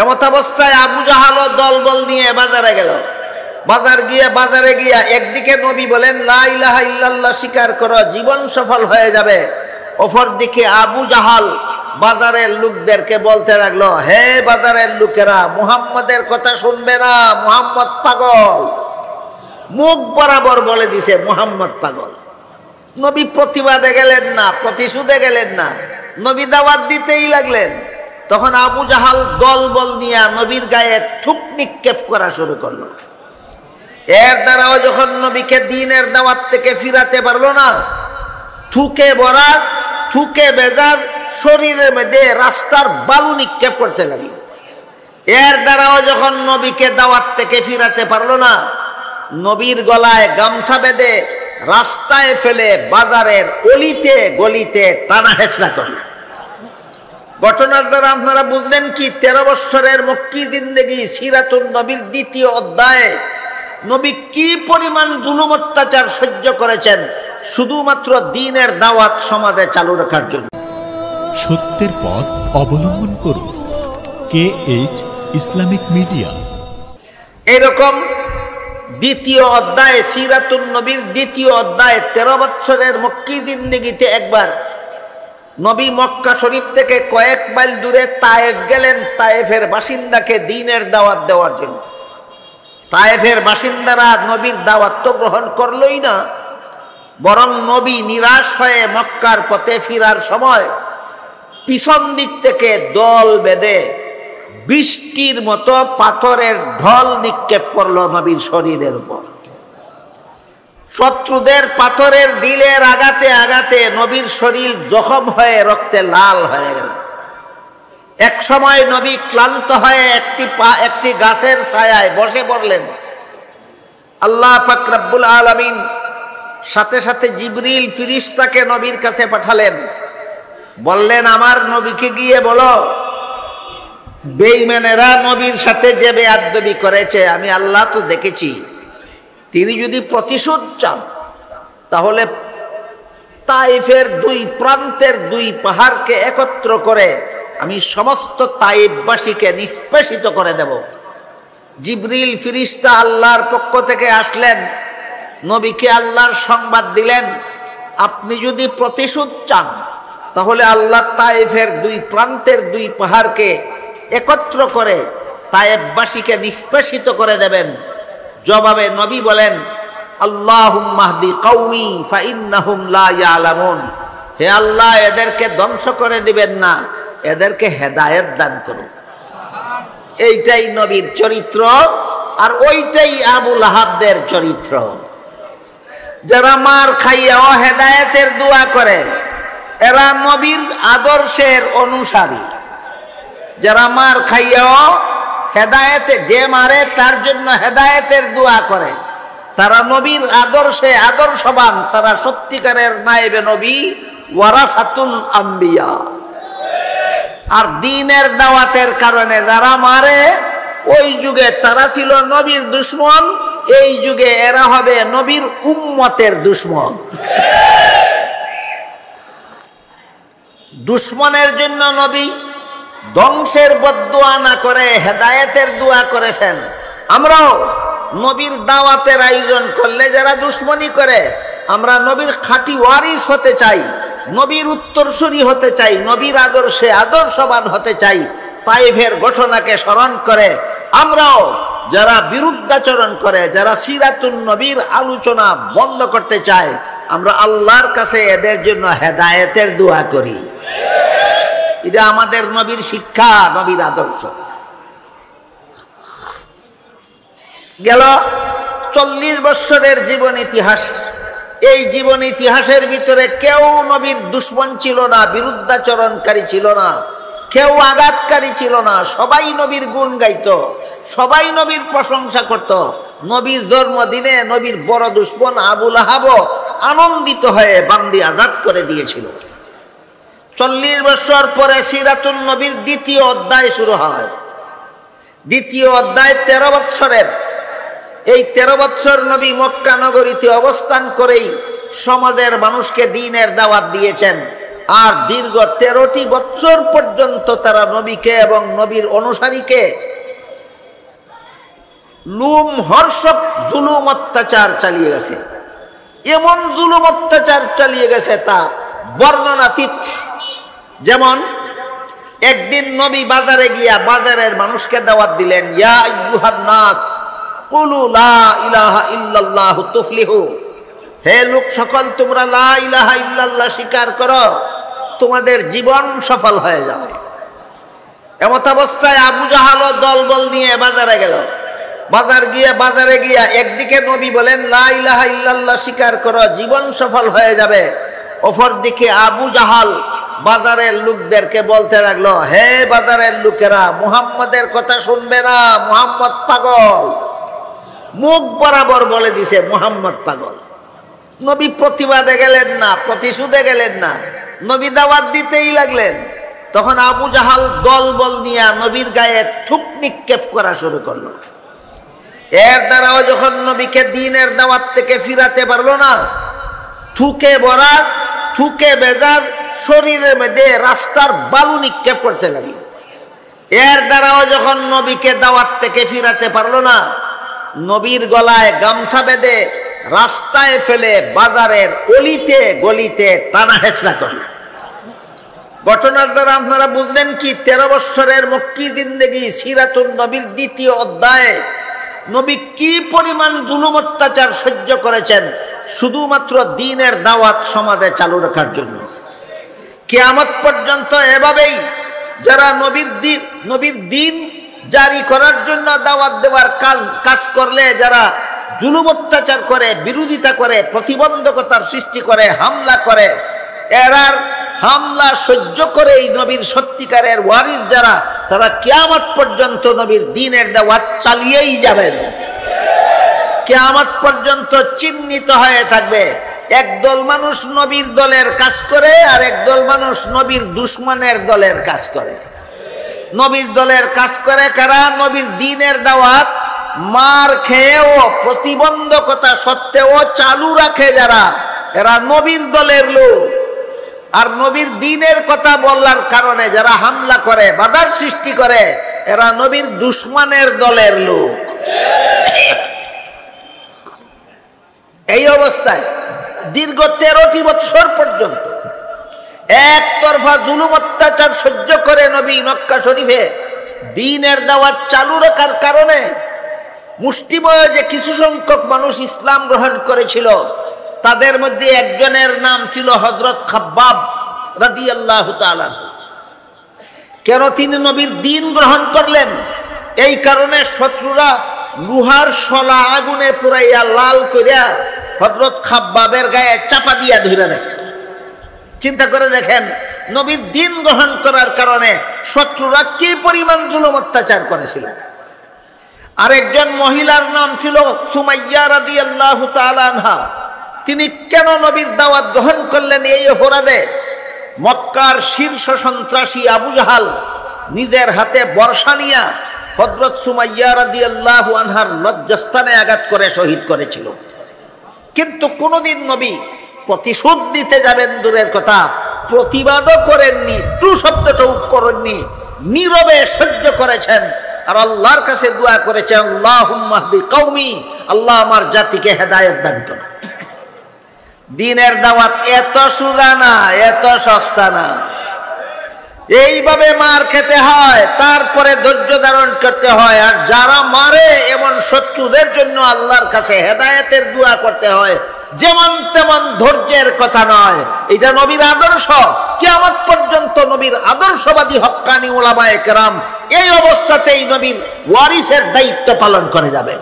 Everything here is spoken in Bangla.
এমত অবস্থায় আবু জাহালও দল বল নিয়ে বাজারে গেল। বাজার গিয়ে বাজারে গিয়া একদিকে নবী বলেন, লা ইলাহা ইল্লাল্লাহ স্বীকার করো, জীবন সফল হয়ে যাবে। অপর দিকে আবু জাহাল বাজারের লোকদেরকে বলতে লাগল, হে বাজারের লোকেরা, মুহাম্মদের কথা শুনবে না, মুহাম্মদ পাগল। মুখ বরাবর বলে দিছে, মুহাম্মদ পাগল। নবী প্রতিবাদে গেলেন না, প্রতিশোধে গেলেন না। নবী দাওয়াত দিতেই লাগলেন। তখন আবু জাহাল দল বল নিয়ে নবীর গায়ে থুক নিক্ষেপ করা শুরু করল। এর দ্বারাও যখন নবীকে দিনের দাওয়াত থেকে ফিরাতে পারল না, থুকে ভরা থুকে বেজার, শরীরের মধ্যে রাস্তার বালু নিক্ষেপ করতে লাগল। এর দ্বারাও যখন নবীকে দাওয়াত থেকে ফিরাতে পারল না, নবীর গলায় গামছা বেঁধে রাস্তায় ফেলে বাজারের অলিতে গলিতে টানা হেঁচড়া করলেন ঘটনার দ্বারা আপনারা বুঝলেন কি? তেরো বৎসরের মক্কি জিন্দেগি সিরাতুল নবীর দ্বিতীয় অধ্যায়ে নবী কি পরিমাণ জুলুম অত্যাচার সহ্য করেছেন? শুধুমাত্র দিনের দাওয়াত সমাজে চালু রাখার জন্য। সত্যের পথ অবলম্বন করুন। K H Islamic media. এরকম দ্বিতীয় অধ্যায় সিরাতুল নবীর দ্বিতীয় অধ্যায় তেরো বৎসরের মক্কি জিন্দিগিতে একবার নবী মক্কা শরীফ থেকে কয়েক মাইল দূরে তায়েফ গেলেন, তায়েফের বাসিন্দাকে দিনের দাওয়াত দেওয়ার জন্য। তায়েফের বাসিন্দারা নবীর দাওয়াত তো গ্রহণ করলই না, বরং নবী নিরাশ হয়ে মক্কার পথে ফিরার সময় পিছন দিক থেকে দল বেঁধে বৃষ্টির মতো পাথরের ঢল নিক্ষেপ করল নবীর শরীরের উপর। শত্রুদের পাথরের দিলের আগাতে আগাতে নবীর শরীর জখম হয়ে রক্তে লাল হয়ে গেল। এক সময় নবী ক্লান্ত হয়ে একটি পা, একটি গাছের ছায়ায় বসে পড়লেন। আল্লাহ ফাকরাবুল আলমিন সাথে সাথে জিবরিল ফিরিস্তাকে নবীর কাছে পাঠালেন। বললেন, আমার নবীকে গিয়ে বলো, বেইমেনেরা নবীর সাথে যে বেয়াদবি করেছে, আমি আল্লাহ তো দেখেছি। তিনি যদি প্রতিশোধ চান, তাহলে তাইফের দুই প্রান্তের দুই পাহাড়কে একত্র করে আমি সমস্ত তাইফবাসীকে নিষ্পেষিত করে দেব। জিবরিল ফিরিস্তা আল্লাহর পক্ষ থেকে আসলেন, নবীকে আল্লাহর সংবাদ দিলেন, আপনি যদি প্রতিশোধ চান, তাহলে আল্লাহ তাইফের দুই প্রান্তের দুই পাহাড়কে একত্র করে তায়েববাসীকে নিষ্পেষিত করে দেবেন। জবাবে নবী বলেন আল্লাহ মাহদি কৌমি ফাইন্নাহুম হে আল্লাহ, এদেরকে ধ্বংস করে দিবেন না, এদেরকে হেদায়েত দান করুন। এইটাই নবীর চরিত্র আর ওইটাই আবুল আহাবদের চরিত্র। যারা মার খাইয়াও হেদায়েতের দোয়া করে, এরা নবীর আদর্শের অনুসারী। যারা মার খাইয়াও হেদায়েতে, যে মারে তার জন্য হেদায়েতের দোয়া করে। তারা নবীর আদর্শে আদর্শবান, তারা সত্যিকারের নায়েবে নবী, ওয়ারাসাতুল আম্বিয়া। আর দিনের দাওয়াতের কারণে যারা মারে, ওই যুগে তারা ছিল নবীর দুশ্মন, এই যুগে এরা হবে নবীর উম্মতের দুশ্মন। দুশ্মনের জন্য নবী ধ্বংসের বদুয়া না করে হেদায়েতের দোয়া করেছেন। আমরাও নবীর দাওয়াতের আয়োজন করলে যারা দুশ্মনী করে, আমরা নবীর খাঁটি ওয়ারিস হতে চাই, নবীর উত্তরসূরি হতে চাই, নবীর আদর্শে আদর্শবান হতে চাই, তাইফের ঘটনাকে স্মরণ করে আমরাও যারা বিরুদ্ধাচরণ করে, যারা সিরাতুন নবীর আলোচনা বন্ধ করতে চায়, আমরা আল্লাহর কাছে এদের জন্য হেদায়েতের দোয়া করি। এটা আমাদের নবীর শিক্ষা, নবীর আদর্শ। গেল চল্লিশ বৎসরের জীবন ইতিহাস। এই জীবন ইতিহাসের ভিতরে কেউ নবীর দুশ্মন ছিল না, বিরুদ্ধাচরণকারী ছিল না, কেউ আঘাতকারী ছিল না, সবাই নবীর গুণ গাইত, সবাই নবীর প্রশংসা করত। নবীর জন্মদিনে নবীর বড় দুশ্মন আবুল আহাব আনন্দিত হয়ে বান্দি আজাদ করে দিয়েছিল। চল্লিশ বছর পরে সিরাতুল নবীর দ্বিতীয় অধ্যায় শুরু হয়। দ্বিতীয় অধ্যায় তেরো বৎসরের। এই তেরো বৎসর নবী মক্কা নগরীতে অবস্থান করেই সমাজের মানুষকে দিনের দাওয়াত দিয়েছেন। আর দীর্ঘ তেরোটি বছর পর্যন্ত তারা নবীকে এবং নবীর অনুসারীকে লুম, হর্ষক, জুলুম অত্যাচার চালিয়ে গেছে। এমন জুলুম অত্যাচার চালিয়ে গেছে তা বর্ণনাতীত। যেমন, একদিন নবী বাজারে গিয়া বাজারের মানুষকে দাওয়াত দিলেন নাস হে লোক সকল, তোমরা লা ইলাহা ইল্লাল্লাহ স্বীকার করো, তোমাদের জীবন সফল হয়ে যাবে। এমত অবস্থায় আবু জাহাল দলবল নিয়ে বাজারে গেল। বাজার গিয়ে বাজারে গিয়া একদিকে নবী বলেন, লা ইলাহা ইল্লাল্লাহ স্বীকার করো, জীবন সফল হয়ে যাবে। অপর দিকে আবু জাহাল বাজারের লোকদেরকে বলতে লাগল, হে বাজারের লোকেরা, মুহাম্মদের কথা শুনবে না, মুহাম্মদ পাগল। মুখ বরাবর বলে দিছে, মুহাম্মদ পাগল। নবী প্রতিবাদে গেলেন না, প্রতিশোধে গেলেন না, নবী দাওয়াত দিতেই লাগলেন। তখন আবু জাহাল দল বল নিয়ে নবীর গায়ে থুক নিক্ষেপ করা শুরু করল। এর দ্বারাও যখন নবীকে দিনের দাওয়াত থেকে ফিরাতে পারল না, থুকে বরার থুকে বেজার শরীরের মধ্যে রাস্তার বালু নিক্ষেপ করতে লাগল। এর দ্বারাও যখন নবীকে দাওয়াত থেকে ফিরাতে পারল না, নবীর গলায় গামছা বেঁধে রাস্তায় ফেলে বাজারের অলিতে গলিতে টানা হেঁচড়া করল। ঘটনার দ্বারা আপনারা বুঝলেন কি, তেরো বৎসরের মক্কি জিন্দেগি সিরাতুল নবীর দ্বিতীয় অধ্যায়ে নবী কি পরিমাণ দুলুম অত্যাচার সহ্য করেছেন, শুধুমাত্র দিনের দাওয়াত সমাজে চালু রাখার জন্য। কেয়ামত পর্যন্ত এভাবেই যারা নবীর দিন নবীর দিন জারি করার জন্য দাওয়াত দেওয়ার কাজ কাজ করলে, যারা জুলুম অত্যাচার করে, বিরোধিতা করে, প্রতিবন্ধকতার সৃষ্টি করে, হামলা করে, এরার হামলা সহ্য করে এই নবীর সত্যিকারের ওয়ারিস যারা, তারা কেয়ামত পর্যন্ত নবীর দিনের দাওয়াত চালিয়েই যাবেন। কেয়ামত পর্যন্ত চিহ্নিত হয়ে থাকবে। একদল মানুষ নবীর দলের কাজ করে আর একদল মানুষ নবীর দুশ্মনের দলের কাজ করে। নবীর দলের কাজ করে কারা? নবীর দিনের দাওয়াত। মার খেয়েও প্রতিবন্ধকতা সত্ত্বেও চালু রাখে যারা, এরা নবীর দলের লোক। আর নবীর দিনের কথা বলার কারণে যারা হামলা করে, বাধার সৃষ্টি করে, এরা নবীর দুশ্মনের দলের লোক। এই অবস্থায় দীর্ঘ তেরোটি বৎসর পর্যন্ত একতরফা জুলুম অত্যাচার সহ্য করে নবী মক্কা শরীফে দিনের দাওয়াত চালু রাখার কারণে মুষ্টিময় যে কিছু সংখ্যক মানুষ ইসলাম গ্রহণ করেছিল, তাদের মধ্যে একজনের নাম ছিল হজরত খাব্বাব রাদি আল্লাহ কেন তিনি নবীর দিন গ্রহণ করলেন? এই কারণে শত্রুরা লুহার শলা আগুনে পুরাইয়া লাল করিয়া হজরত খাব্বাবের গায়ে চাপা দিয়া ধরে রাখছে চিন্তা করে দেখেন, নবীর দিন গ্রহণ করার কারণে শত্রুরা কি পরিমাণ জুলুম অত্যাচার করেছিল। আরেকজন মহিলার নাম ছিল সুমাইয়া রাদি আল্লাহ তালানহা তিনি কেন নবীর দাওয়াত গ্রহণ করলেন এই অপরাধে? মক্কার শীর্ষ সন্ত্রাসী আবু জাহাল নিজের হাতে বর্ষা নিয়া হজরত সুমাইয়া রাদি আল্লাহ আনহার লজ্জাস্থানে আঘাত করে শহীদ করেছিল। কিন্তু কোনোদিন নবী প্রতিশোধ দিতে যাবেন দূরের কথা, প্রতিবাদও করেননি টু শব্দটাও করেননি, নীরবে সহ্য করেছেন। আর আল্লাহর কাছে দোয়া করেছেন আল্লাহ কৌমি আল্লাহ আমার জাতিকে হেদায়ত দান করো দিনের দাওয়াত এত সুজা না, এত সস্তা না। এইভাবে মার খেতে হয়, তারপরে ধৈর্য ধারণ করতে হয়। আর যারা মারে, এমন শত্রুদের জন্য আল্লাহর কাছে হেদায়েতের দোয়া করতে হয়। যেমন তেমন ধৈর্যের কথা নয়। এটা নবীর আদর্শ। কেমন পর্যন্ত নবীর আদর্শবাদী, হকানি ওলামায় কেরাম এই অবস্থাতেই নবীর ওয়ারিসের দায়িত্ব পালন করে যাবেন।